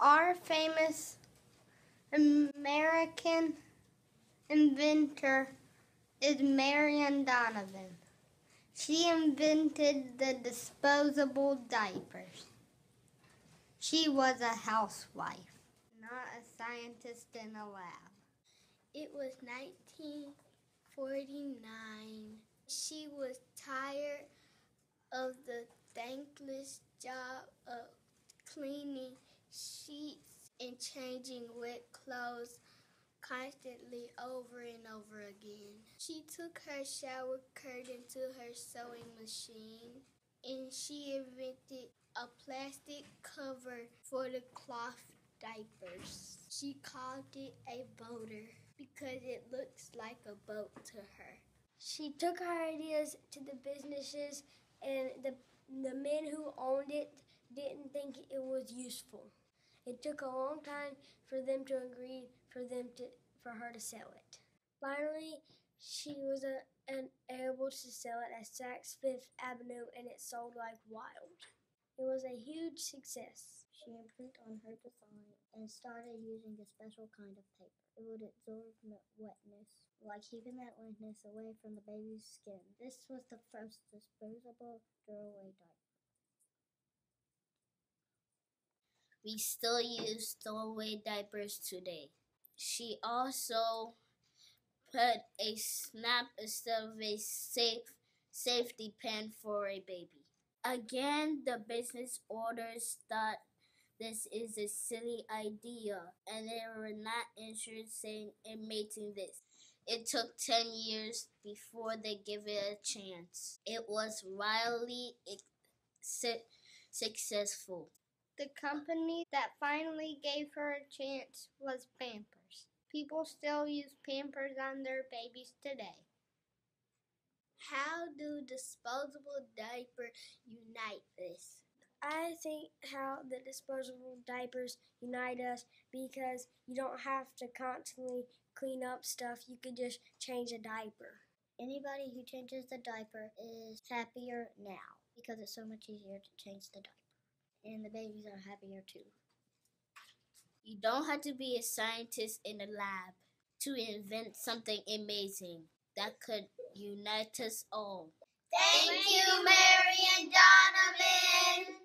Our famous American inventor is Marion Donovan. She invented the disposable diapers. She was a housewife, not a scientist in a lab. It was 1949. She was tired of the thankless job of cleaning sheets and changing wet clothes constantly over and over again. She took her shower curtain to her sewing machine and she invented a plastic cover for the cloth diapers. She called it a boater because it looks like a boat to her. She took her ideas to the businesses and the the men who owned it didn't think it was useful. It took a long time for them to agree for them to for her to sell it. Finally, she was a, an, able to sell it at Saks Fifth Avenue and it sold like wild. It was a huge success. She improved on her design and started using a special kind of paper. It would absorb wetness, like keeping that wetness away from the baby's skin. This was the first disposable throwaway diaper. We still use throwaway diapers today. She also put a snap instead of a safe safety pin for a baby. Again, the business owners thought this is a silly idea and they were not interested in making this. It took 10 years before they gave it a chance. It was wildly successful. The company that finally gave her a chance was Pampers. People still use Pampers on their babies today. How do disposable diapers unite us? I think how the disposable diapers unite us because you don't have to constantly clean up stuff. You could just change a diaper. Anybody who changes the diaper is happier now because it's so much easier to change the diaper and the babies are happier too. You don't have to be a scientist in a lab to invent something amazing that could unite us all. Thank you, Marion Donovan.